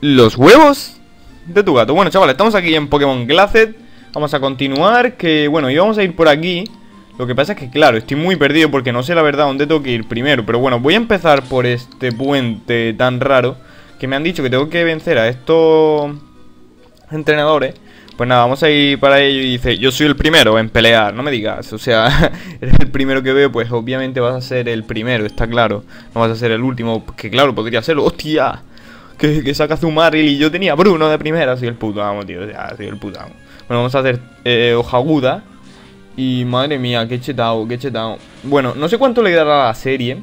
los huevos de tu gato. Bueno, chavales, estamos aquí en Pokémon Glacet. Vamos a continuar, que bueno, íbamos a ir por aquí. Lo que pasa es que, claro, estoy muy perdido porque no sé la verdad dónde tengo que ir primero. Pero bueno, voy a empezar por este puente tan raro que me han dicho que tengo que vencer a estos entrenadores. Pues nada, vamos a ir para ello y dice, yo soy el primero en pelear, no me digas, o sea, eres el primero que veo, pues obviamente vas a ser el primero, está claro, no vas a ser el último, que claro, podría serlo, hostia, que, saca Zumaril y yo tenía Bruno de primera, soy el puto amo, tío, ya, soy el puto amo. Bueno, vamos a hacer eh, hoja aguda y madre mía, qué chetado, qué chetado. Bueno, no sé cuánto le quedará a la serie,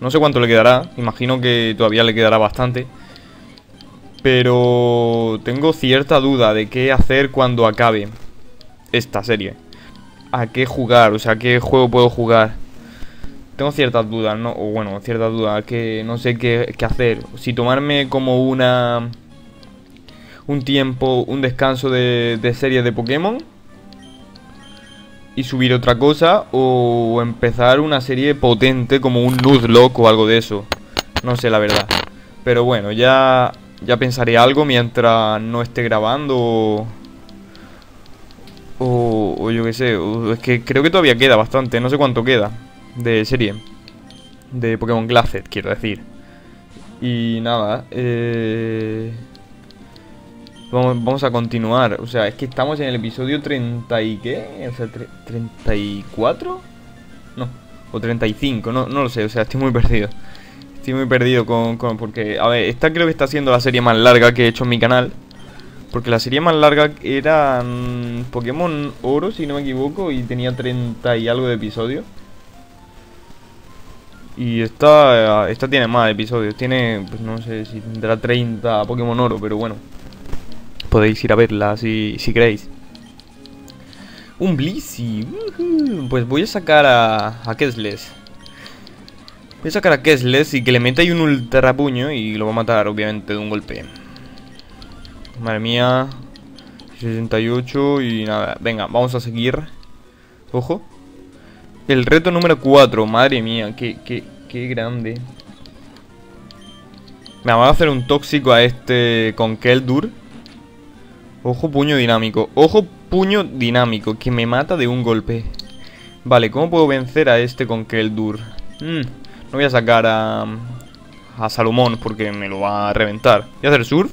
no sé cuánto le quedará, imagino que todavía le quedará bastante. Pero tengo cierta duda de qué hacer cuando acabe esta serie. A qué jugar, o sea, qué juego puedo jugar. Tengo ciertas dudas, ¿no? O bueno, ciertas dudas, que no sé qué, qué hacer. Si tomarme como una... Un tiempo, un descanso de, de series de Pokémon. Y subir otra cosa. O empezar una serie potente como un Nuzlocke o algo de eso. No sé la verdad. Pero bueno, ya ya pensaré algo mientras no esté grabando o, o, yo qué sé, es que creo que todavía queda bastante, no sé cuánto queda de serie. De Pokémon Glacet, quiero decir. Y nada, eh... Vamos, vamos, a continuar. O sea, es que estamos en el episodio 30 y qué? O sea, ¿34? No, o 35, no, no lo sé, o sea, estoy muy perdido. Estoy muy perdido con, Porque, a ver, esta creo que está siendo la serie más larga que he hecho en mi canal Porque la serie más larga era Pokémon Oro, si no me equivoco Y tenía 30 y algo de episodios Y esta, esta tiene más episodios Tiene, pues no sé si tendrá 30 Pokémon Oro, pero bueno Podéis ir a verla si, si queréis Un Blissey Pues voy a sacar a, a Kessles Voy a sacar a Kessles y que le meta ahí un ultra puño y lo va a matar, obviamente, de un golpe. Madre mía. 68 y nada. Venga, vamos a seguir. Ojo. El reto número 4. Madre mía, qué, qué, qué grande. Me va a hacer un tóxico a este con Keldur. Ojo puño dinámico. Ojo puño dinámico. Que me mata de un golpe. Vale, ¿cómo puedo vencer a este con Keldur? Mmm. No voy a sacar a, a Salomón porque me lo va a reventar. Voy a hacer surf.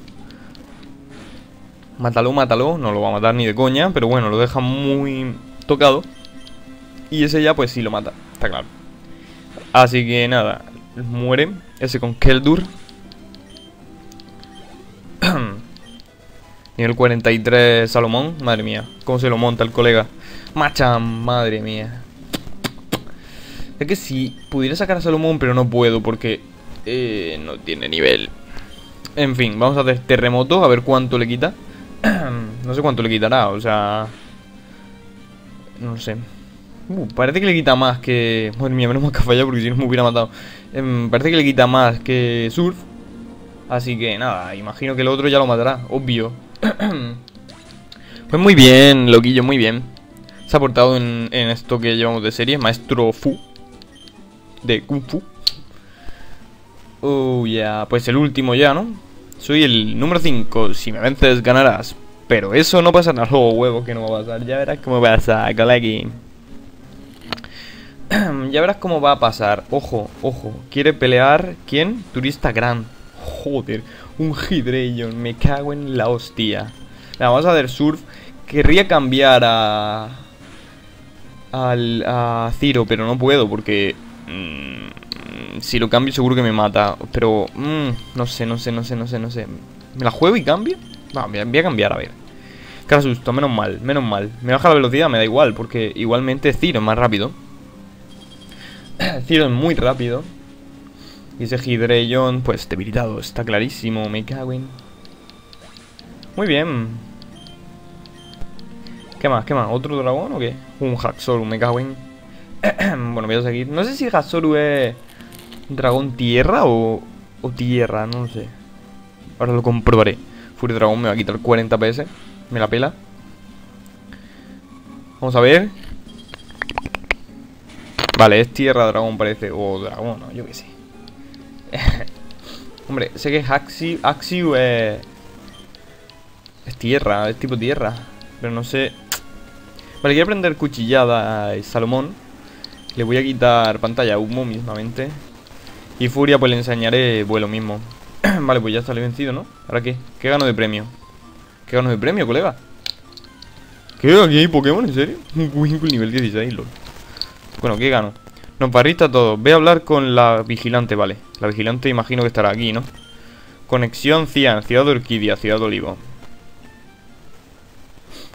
Mátalo, mátalo. No lo va a matar ni de coña, pero bueno, lo deja muy tocado. Y ese ya pues sí lo mata, está claro. Así que nada, muere ese con Keldur. Nivel 43 Salomón, madre mía, cómo se lo monta el colega. Macha, madre mía. Es que si pudiera sacar a Salomón, pero no puedo porque eh, no tiene nivel. En fin, vamos a hacer terremoto, a ver cuánto le quita. no sé cuánto le quitará, o sea... No sé. Uh, parece que le quita más que... Madre mía, menos mal que ha fallado porque si no me hubiera matado. Em, parece que le quita más que Surf. Así que nada, imagino que el otro ya lo matará, obvio. pues muy bien, loquillo, muy bien. Se ha portado en, esto que llevamos de serie, Maestro Fu de Kung Fu. Oh, ya, pues el último ya, ¿no? Soy el número 5, si me vences ganarás. Pero eso no pasa nada, oh, huevo, que no va a pasar. Ya verás cómo pasa, colegi. ya verás cómo va a pasar. Ojo, ojo. ¿Quiere pelear? ¿Quién? Turista Gran. Joder, un Hydreion. Me cago en la hostia. vamos a hacer surf. Querría cambiar a... Al, a Ciro, pero no puedo porque Mm, si lo cambio seguro que me mata Pero, mm, no sé, no sé, no sé, no sé, no sé ¿Me la juego y cambio? No, voy a cambiar, a ver Cara susto, menos mal, menos mal Me baja la velocidad, me da igual Porque igualmente Ciro es más rápido Es muy rápido Y ese Hydreion, pues debilitado Está clarísimo, me cago en Muy bien ¿Qué más? ¿Qué más? ¿Otro dragón o qué? Un Haxorus, me cago en bueno, voy a seguir. No sé si Hasoru es dragón tierra o, tierra, no sé. Ahora lo comprobaré. Fury Dragón me va a quitar 40 PS. Me la pela. Vamos a ver. Vale, es tierra dragón parece. O dragón, no, yo qué sé. Hombre, sé que Axiu, Axiu es... Es tierra, es tipo tierra. Pero no sé... Vale, quiero aprender cuchillada a Salomón. Le voy a quitar pantalla humo mismamente. Y Furia pues le enseñaré vuelo mismo. vale, pues ya está vencido, ¿no? ¿Ahora qué? ¿Qué gano de premio? ¿Qué gano de premio, colega? ¿Qué? ¿Aquí hay Pokémon? ¿En serio? Un nivel 16, lol. Bueno, ¿qué gano? Nos barrista todo. Ve a hablar con la vigilante, vale. La vigilante imagino que estará aquí, ¿no? Conexión Cian, Ciudad de Orquídea, Ciudad de Olivo.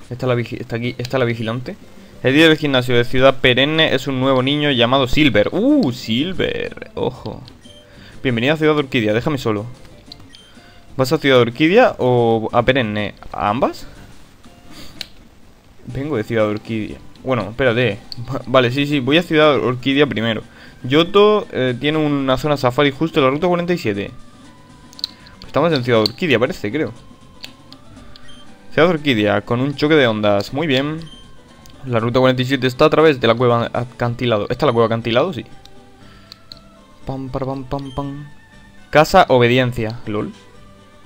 ¿Está la, está aquí, ¿Está la vigilante? El día del gimnasio de Ciudad Perenne es un nuevo niño llamado Silver. ¡Uh! Silver. Ojo. Bienvenida a Ciudad de Orquídea, déjame solo. ¿Vas a Ciudad de Orquídea o a Perenne? ¿A ambas? Vengo de Ciudad de Orquídea. Bueno, espérate. Vale, sí, sí, voy a Ciudad de Orquídea primero. Yoto eh, tiene una zona safari justo en la ruta 47. Estamos en Ciudad de Orquídea, parece, creo. Ciudad de Orquídea, con un choque de ondas. Muy bien. La ruta 47 está a través de la cueva acantilado. ¿Esta es la cueva acantilado? Sí. Pam, pam, pam, pam. Casa Obediencia. LOL.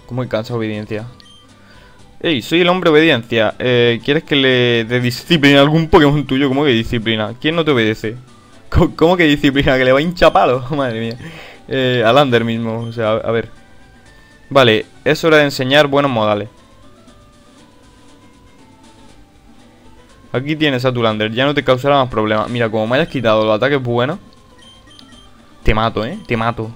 ¿Cómo que casa Obediencia? Ey, soy el hombre obediencia. Eh, ¿Quieres que le dé disciplina a algún Pokémon tuyo? ¿Cómo que disciplina? ¿Quién no te obedece? ¿Cómo, que disciplina? ¿Que le va a hinchar palo? Madre mía. Eh, a Lander mismo. O sea, a, ver. Vale, es hora de enseñar buenos modales. Aquí tienes a tu Lander. Ya no te causará más problemas. Mira, como me hayas quitado los ataques buenos. Te mato, ¿eh? Te mato.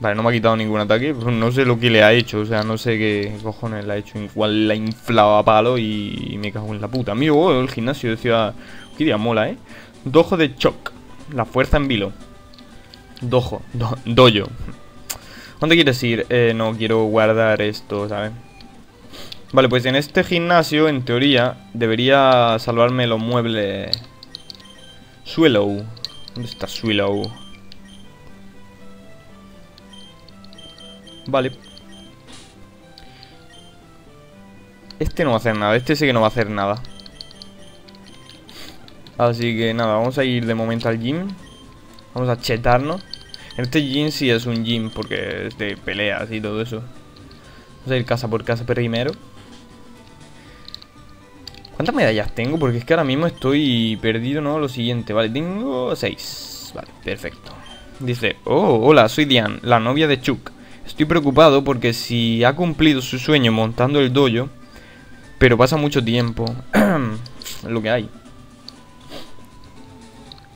Vale, no me ha quitado ningún ataque. Pues no sé lo que le ha hecho. O sea, no sé qué cojones le ha hecho. Igual la inflado a palo y me cago en la puta. Mira, oh, el gimnasio de Ciudad. Qué día mola, ¿eh? Dojo de Choc. La fuerza en vilo. Dojo. Do. ¿Dónde quieres ir? Eh, no quiero guardar esto, ¿sabes? Vale, pues en este gimnasio, en teoría, debería salvarme los muebles... Swallow. ¿Dónde está Swallow? Vale. Este no va a hacer nada. Este sí que no va a hacer nada. Así que nada, vamos a ir de momento al gym. Vamos a chetarnos. Este gym sí es un gym porque es de peleas y todo eso. Vamos a ir casa por casa primero. ¿Cuántas medallas tengo? Porque es que ahora mismo estoy perdido, ¿no? Lo siguiente, vale, tengo seis Vale, perfecto Dice, oh, hola, soy Diane, la novia de Chuck Estoy preocupado porque si ha cumplido su sueño montando el dojo, pero pasa mucho tiempo. lo que hay.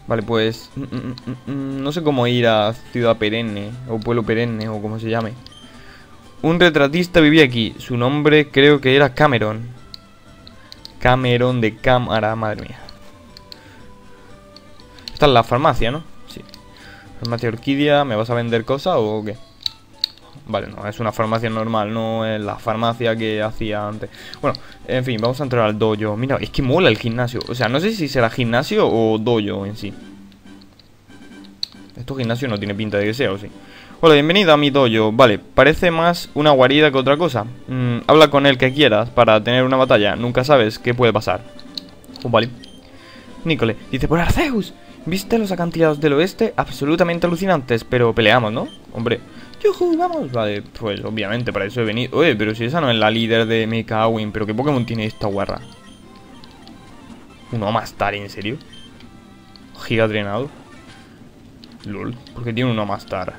Vale, pues... Mm, mm, mm, no sé cómo ir a Ciudad Perenne, o Pueblo Perenne, o como se llame. Un retratista vivía aquí. Su nombre creo que era Cameron. Cameron de cámara, madre mía. Esta es la farmacia, ¿no? Sí. Farmacia Orquídea, ¿me vas a vender cosas o qué? Vale, no, es una farmacia normal, no es la farmacia que hacía antes. Bueno, en fin, vamos a entrar al dojo. Mira, es que mola el gimnasio. O sea, no sé si será gimnasio o dojo en sí. Esto gimnasio no tiene pinta de que sea, ¿o sí? Hola, bienvenida a mi dojo. Vale, parece más una guarida que otra cosa. Mm, Habla con él que quieras para tener una batalla. Nunca sabes qué puede pasar. Oh, Vale. Nicole, dice, por Arceus ¿Viste los acantilados del oeste? Absolutamente alucinantes Pero peleamos, ¿no? Hombre ¡Vamos! Vale, pues obviamente para eso he venido Oye, pero si esa no es la líder de Mekawin ¿Pero qué Pokémon tiene esta guarra? ¿Un Omastar, en serio? Giga drenado LOL, ¿por qué tiene un Omastar?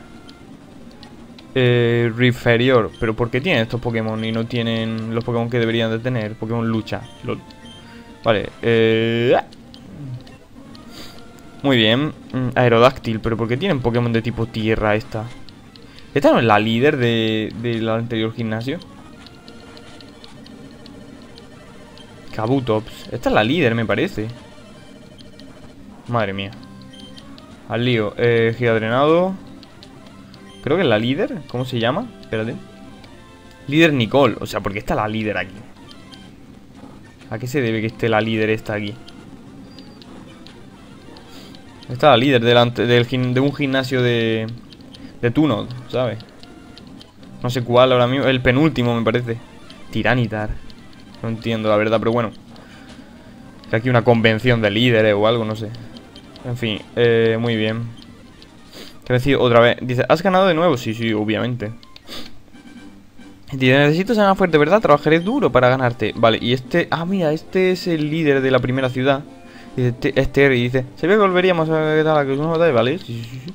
Eh, Referior ¿Pero por qué tiene estos Pokémon y no tienen los Pokémon que deberían de tener? Pokémon lucha LOL Vale, eh... Muy bien, mm, Aerodáctil, pero ¿por qué tienen Pokémon de tipo tierra esta? ¿Esta no es la líder del de, anterior gimnasio? Kabutops. Esta es la líder, me parece. Madre mía. Al lío. Eh. Creo que es la líder. ¿Cómo se llama? Espérate. Líder Nicole. O sea, ¿por qué está la líder aquí? ¿A qué se debe que esté la líder esta aquí? Está la líder delante del, de un gimnasio de, de Tunod, ¿sabes? No sé cuál ahora mismo. El penúltimo, me parece. Tiranitar. No entiendo, la verdad, pero bueno. Que aquí una convención de líderes o algo, no sé. En fin, eh, muy bien. Que decir otra vez. Dice, ¿has ganado de nuevo? Sí, sí, obviamente. Dice, necesito ser más fuerte, ¿verdad? Trabajaré duro para ganarte. Vale, y este... Ah, mira, este es el líder de la primera ciudad. Dice, este, este dice, se ve que volveríamos a a la que una batalla, ¿vale? Sí, sí, sí.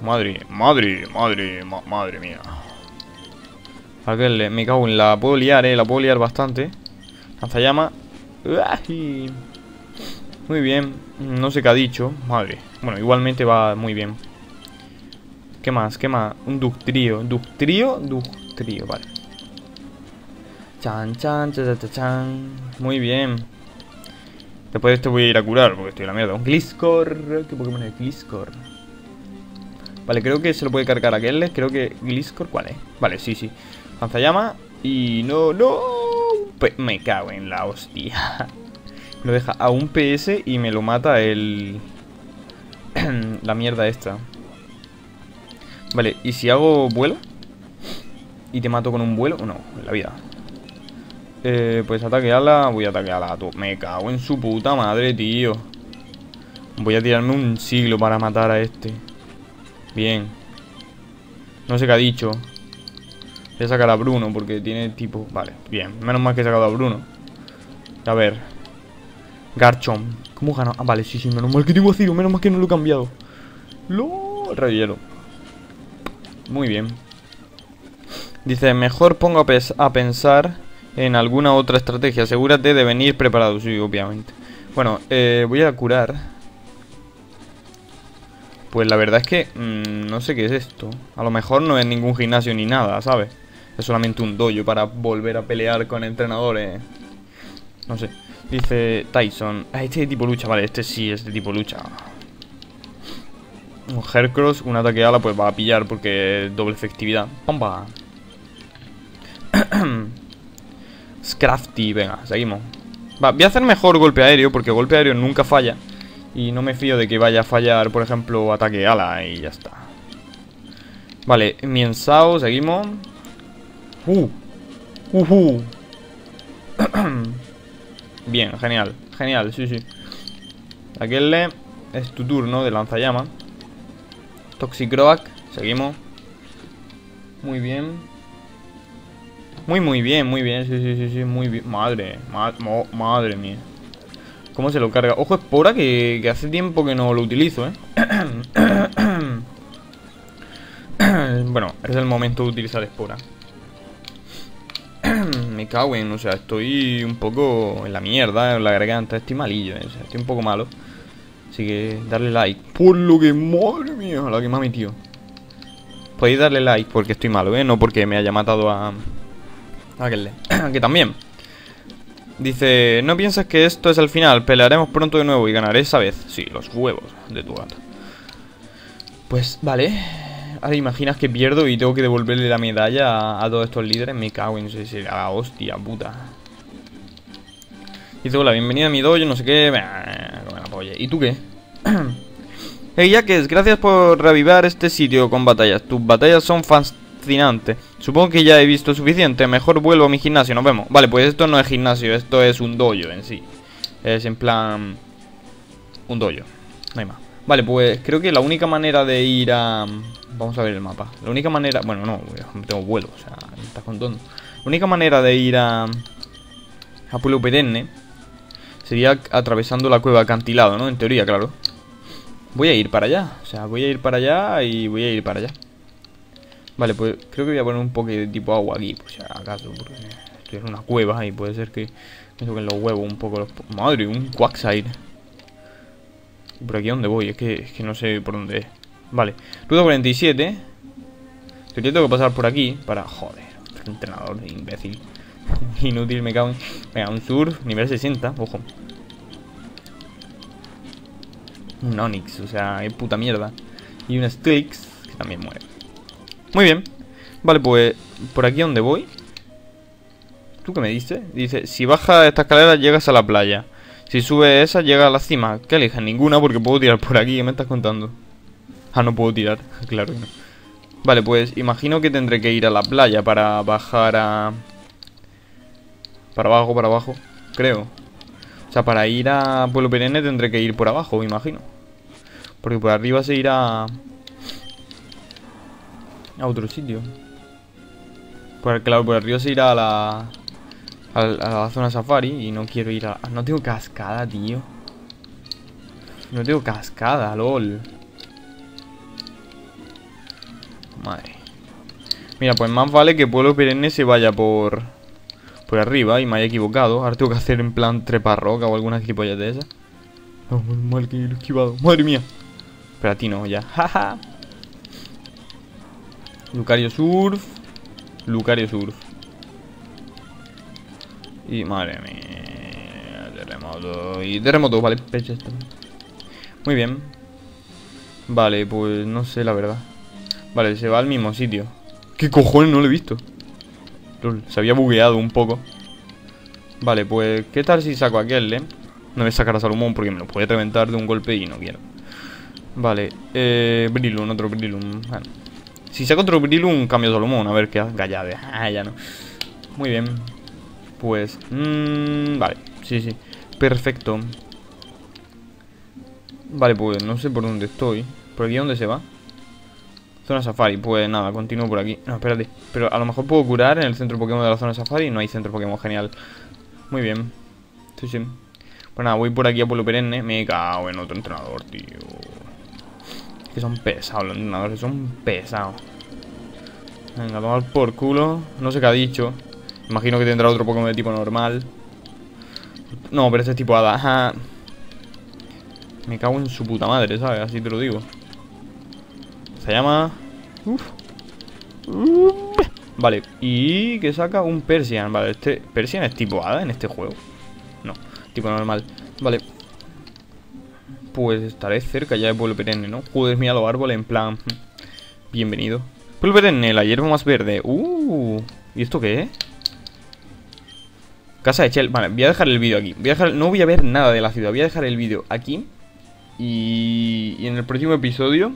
Madre, madre, madre, madre mía. Aquel, me cago en la puedo liar, eh, la puedo liar bastante. Lanzallama. Muy bien. No sé qué ha dicho. Madre. Bueno, igualmente va muy bien. ¿Qué más? ¿Qué más? Un ductrío. ¿Ductrío? Ductrío, vale. Chan, chan, chan, chan, chan. Muy bien. Después de esto voy a ir a curar porque estoy en la mierda. Un Gliscor. ¿Qué Pokémon es Gliscor? Vale, creo que se lo puede cargar aquel. Creo que Gliscor, ¿cuál es? Vale, sí, sí. Lanzallama. Y no, no. Me cago en la hostia. Lo deja a un PS y me lo mata el... la mierda esta. Vale, ¿y si hago vuelo? ¿Y te mato con un vuelo? No, en la vida. Eh, pues ataque ala, voy a ataque ala. Me cago en su puta madre, tío. Voy a tirarme un siglo para matar a este. Bien. No sé qué ha dicho. Voy a sacar a Bruno porque tiene tipo... Vale, bien. Menos mal que he sacado a Bruno. A ver. Garchomp. ¿Cómo ganó? Ah, vale, sí, sí. Menos mal que tengo a Menos mal que no lo he cambiado. Lo... Rayo Muy bien. Dice, mejor pongo a, pensar en alguna otra estrategia. Asegúrate de venir preparado. Sí, obviamente. Bueno, eh, voy a curar. Pues la verdad es que mm, no sé qué es esto. A lo mejor no es ningún gimnasio ni nada, ¿sabes? Es solamente un dojo para volver a pelear con entrenadores. No sé. Dice Tyson. Ah, este tipo lucha, vale, este sí es de tipo lucha. Un Hercross, un ataque ala, pues va a pillar porque es doble efectividad. ¡Pomba! Scrafty, venga, seguimos. Va, voy a hacer mejor golpe aéreo porque golpe aéreo nunca falla. Y no me fío de que vaya a fallar, por ejemplo, ataque ala y ya está. Vale, Miensao, seguimos. Uh. Uh, uh. Bien, genial. Genial, sí, sí. Aquel es tu turno de lanzallama. Toxicroak, seguimos. Muy bien. Muy, muy bien, muy bien. Sí, sí, sí, sí, muy bien. Madre, madre mía. ¿Cómo se lo carga? Ojo, espora que, hace tiempo que no lo utilizo, ¿eh? bueno, es el momento de utilizar espora. me cago en, o sea, estoy un poco en la mierda, en la garganta, estoy malillo, eh, estoy un poco malo. Así que darle like. Por lo que, madre mía, la que me ha metido. Podéis darle like porque estoy malo, ¿eh? No porque me haya matado a... A aquel que también. Dice, ¿no piensas que esto es el final? Pelearemos pronto de nuevo y ganaré esa vez. Sí, los huevos de tu gato. Pues, vale. Ahora imaginas que pierdo y tengo que devolverle la medalla a, todos estos líderes. Me cago en eso. Ah, hostia puta. Dice, hola, bienvenida a mi dojo, no sé qué. ¿Y tú qué? hey, es gracias por reavivar este sitio con batallas. Tus batallas son Supongo que ya he visto suficiente. Mejor vuelvo a mi gimnasio, nos vemos. Vale, pues esto no es gimnasio, esto es un dojo en sí. Es en plan... Un dojo. No hay más. Vale, pues creo que la única manera de ir a... Vamos a ver el mapa. La única manera... Bueno, no, tengo vuelo, o sea, me estás contando. La única manera de ir a... A Pueblo Perenne sería atravesando la cueva acantilado, ¿no? En teoría, claro. Voy a ir para allá. O sea, voy a ir para allá y voy a ir para allá. Vale, pues creo que voy a poner un poco de tipo agua aquí, por si acaso. Porque estoy en una cueva y puede ser que me toquen los huevos un poco. Los... Madre, un Quacksire. ¿Por aquí dónde voy? Es que, es que no sé por dónde es. Vale, ruta 47 Yo tengo que pasar por aquí para... Joder, entrenador imbécil Inútil, me cago en... Venga, un sur, nivel 60, ojo Un Onix, o sea, es puta mierda Y un Strix, que también muere Muy bien Vale, pues, ¿por aquí dónde voy? ¿Tú qué me dices? Dice, si bajas esta escalera llegas a la playa Si subes esa, llega a la cima ¿Qué eliges? Ninguna porque puedo tirar por aquí ¿Qué me estás contando? Ah, no puedo tirar, claro que no. Vale, pues imagino que tendré que ir a la playa para bajar a... Para abajo, para abajo, creo. O sea, para ir a Pueblo Perenne tendré que ir por abajo, me imagino. Porque por arriba se irá... A otro sitio. Pues claro, por arriba se irá a la... A la, zona safari y no quiero ir a... No tengo cascada, tío. No tengo cascada, lol. Madre. Mira, pues más vale que Pueblo Perenne se vaya por... Por arriba y me haya equivocado. Ahora tengo que hacer en plan treparroca o alguna gilipollas de esas. No, mal que he esquivado. Madre mía. Pero a ti no, ya. Jaja. Lucario Surf. Lucario Surf. Y madre mía. Terremoto. Y terremoto, vale. Pecho esto. Muy bien. Vale, pues no sé la verdad. Vale, se va al mismo sitio. ¿Qué cojones? No lo he visto. Se había bugueado un poco. Vale, pues, ¿qué tal si saco aquel, eh? No voy a sacar a Salomón porque me lo puede reventar de un golpe y no quiero. Vale, eh, Brilum, otro Brilum. Bueno. Si saco otro Brilum, cambio a Salomón, a ver qué. Gallade. Ah, ya no. Muy bien. Pues, mmm, vale, sí, sí. Perfecto. Vale, pues no sé por dónde estoy. ¿Por aquí dónde se va? Zona Safari, pues nada, continúo por aquí No, espérate, pero a lo mejor puedo curar en el centro Pokémon de la zona Safari No hay centro Pokémon, genial Muy bien Sí, sí Pues nada, voy por aquí a Pueblo Perenne Me cago en otro entrenador, tío Que son pesados los entrenadores, son pesados. Venga, a tomar por culo. No sé qué ha dicho. Imagino que tendrá otro Pokémon de tipo normal. No, pero este es tipo hada Me cago en su puta madre, ¿sabes? Así te lo digo. Se llama... Uf. Vale, y que saca un Persian. Vale, este Persian es tipo hada en este juego. No, tipo normal. Vale Pues estaré cerca ya de pueblo perenne, ¿no? Joder, mira los árboles en plan Bienvenido Pueblo perenne, la hierba más verde Uh, ¿y esto qué es? Casa de Chell Vale, voy a dejar el vídeo aquí. No voy a ver nada de la ciudad Voy a dejar el vídeo aquí y... y en el próximo episodio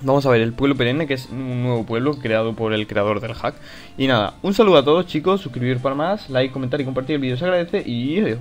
Vamos a ver el pueblo perenne, que es un nuevo pueblo creado por el creador del hack. Y nada, un saludo a todos chicos, suscribir para más, like, comentar y compartir el vídeo se agradece y adiós.